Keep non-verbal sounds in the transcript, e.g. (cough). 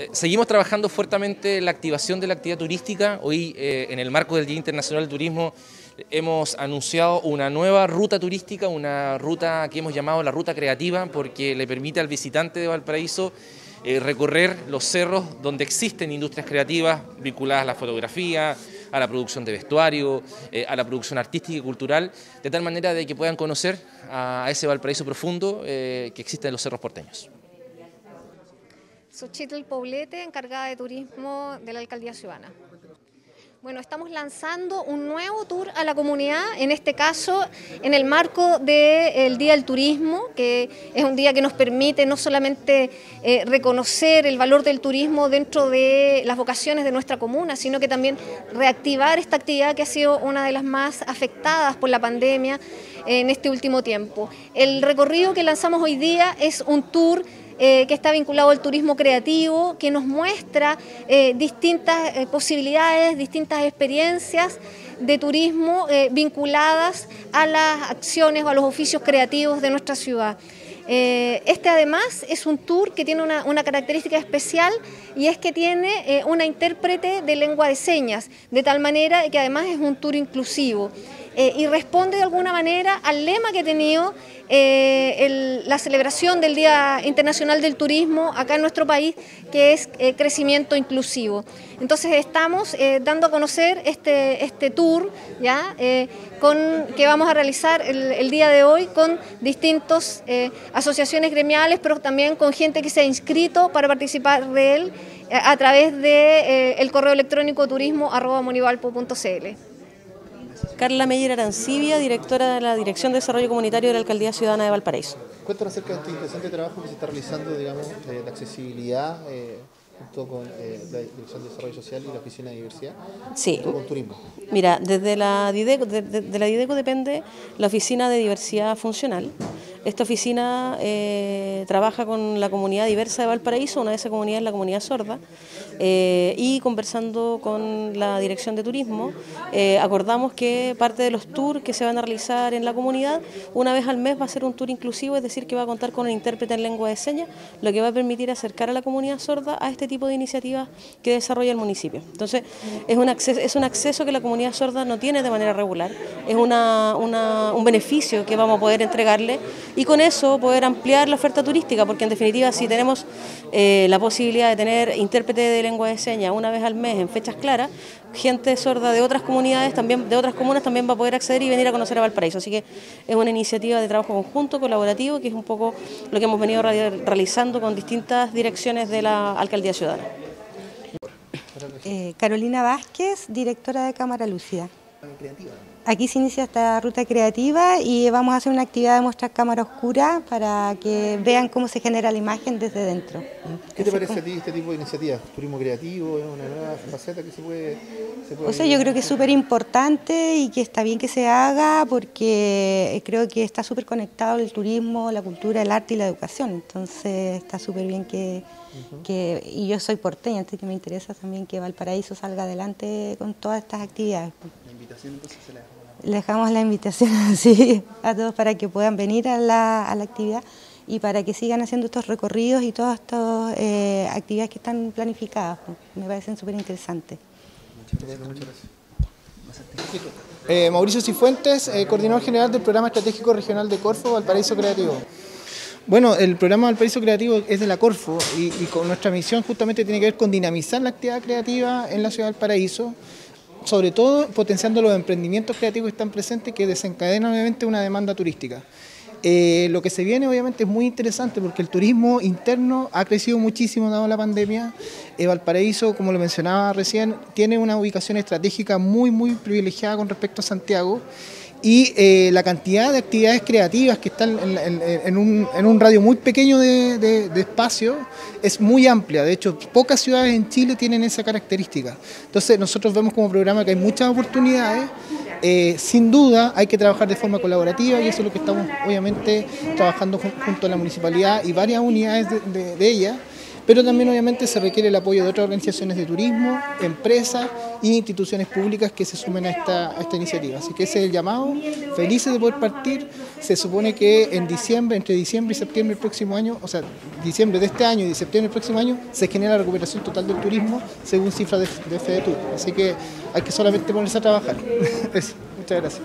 Eh, seguimos trabajando fuertemente en la activación de la actividad turística. Hoy, eh, en el marco del Día Internacional del Turismo, hemos anunciado una nueva ruta turística, una ruta que hemos llamado la ruta creativa, porque le permite al visitante de Valparaíso eh, recorrer los cerros donde existen industrias creativas vinculadas a la fotografía, a la producción de vestuario, a la producción artística y cultural, de tal manera de que puedan conocer a ese Valparaíso profundo que existe en los cerros porteños. Xochitl Poblete, encargada de turismo de la Alcaldía Ciudadana. Bueno, estamos lanzando un nuevo tour a la comunidad, en este caso en el marco del Día del Turismo, que es un día que nos permite no solamente eh, reconocer el valor del turismo dentro de las vocaciones de nuestra comuna, sino que también reactivar esta actividad que ha sido una de las más afectadas por la pandemia en este último tiempo. El recorrido que lanzamos hoy día es un tour eh, que está vinculado al turismo creativo, que nos muestra eh, distintas eh, posibilidades, distintas experiencias de turismo vinculadas a las acciones o a los oficios creativos de nuestra ciudad. este además es un tour que tiene una, característica especial y es que tiene una intérprete de lengua de señas, de tal manera que además es un tour inclusivo. Eh, y responde de alguna manera al lema que ha tenido eh, la celebración del Día Internacional del Turismo acá en nuestro país, que es eh, crecimiento inclusivo. Entonces estamos dando a conocer este, este tour ¿ya? Con, que vamos a realizar el, día de hoy con distintas asociaciones gremiales, pero también con gente que se ha inscrito para participar de él a través del de, correo electrónico turismo.monivalpo.cl. Carla Meyer Arancibia, directora de la Dirección de Desarrollo Comunitario de la Alcaldía Ciudadana de Valparaíso. Cuéntanos acerca de este interesante trabajo que se está realizando, digamos, de, accesibilidad. Eh, junto con eh, la Dirección de Desarrollo Social y la Oficina de Diversidad, sí. con turismo. Mira, desde la DIDECO, de, la DIDECO depende la Oficina de Diversidad Funcional. Esta oficina eh, trabaja con la comunidad diversa de Valparaíso, una de esas comunidades es la comunidad sorda, eh, y conversando con la Dirección de Turismo, eh, acordamos que parte de los tours que se van a realizar en la comunidad, una vez al mes va a ser un tour inclusivo, es decir, que va a contar con un intérprete en lengua de señas, lo que va a permitir acercar a la comunidad sorda a este tipo de iniciativas que desarrolla el municipio. Entonces, es un acceso, es un acceso que la comunidad sorda no tiene de manera regular, es un beneficio que vamos a poder entregarle y con eso poder ampliar la oferta turística, porque en definitiva si tenemos eh, la posibilidad de tener intérprete de lengua de señas una vez al mes en fechas claras, gente sorda de otras comunidades, también de otras comunas también va a poder acceder y venir a conocer a Valparaíso. Así que es una iniciativa de trabajo conjunto, colaborativo, que es un poco lo que hemos venido realizando con distintas direcciones de la Alcaldía Ciudadana. Eh, Carolina Vázquez, directora de Cámara Lúcida. Aquí se inicia esta ruta creativa y vamos a hacer una actividad de mostrar cámara oscura para que vean cómo se genera la imagen desde dentro. ¿Qué te parece a ti este tipo de iniciativa? ¿Turismo creativo? ¿Es una nueva faceta que se puede...? o sea, yo creo que es súper importante y que está bien que se haga porque creo que está súper conectado el turismo, la cultura, el arte y la educación. Entonces está súper bien que, que... Y yo soy porteña, así que me interesa también que Valparaíso salga adelante con todas estas actividades. La invitación entonces se la dejamos la invitación (laughs) así a todos para que puedan venir a la, a la actividad y para que sigan haciendo estos recorridos y todas estas eh, actividades que están planificadas. Me parecen súper interesantes. Muchas gracias. Eh, Mauricio Cifuentes, eh, coordinador general del Programa Estratégico Regional de Corfo, Valparaíso Creativo. Bueno, el programa Valparaíso Creativo es de la Corfo y, y, con nuestra misión justamente tiene que ver con dinamizar la actividad creativa en la ciudad de Valparaíso, sobre todo potenciando los emprendimientos creativos que están presentes que desencadenan obviamente una demanda turística. Eh, lo que se viene obviamente es muy interesante porque el turismo interno ha crecido muchísimo dado la pandemia. Eh, Valparaíso, como lo mencionaba recién, tiene una ubicación estratégica muy, muy privilegiada con respecto a Santiago y eh, la cantidad de actividades creativas que están en, un, radio muy pequeño de, espacio es muy amplia. De hecho, pocas ciudades en Chile tienen esa característica. Entonces, nosotros vemos como programa que hay muchas oportunidades. Eh, sin duda hay que trabajar de forma colaborativa y eso es lo que estamos obviamente trabajando junto a la municipalidad y varias unidades de, de ella pero también obviamente se requiere el apoyo de otras organizaciones de turismo, empresas e instituciones públicas que se sumen a esta, esta iniciativa. Así que ese es el llamado, felices de poder partir, se supone que en diciembre, entre diciembre y septiembre del próximo año, o sea, diciembre de este año y septiembre del próximo año, se genera la recuperación total del turismo según cifras de, de FEDETUR. Así que hay que solamente ponerse a trabajar. (laughs) Muchas gracias.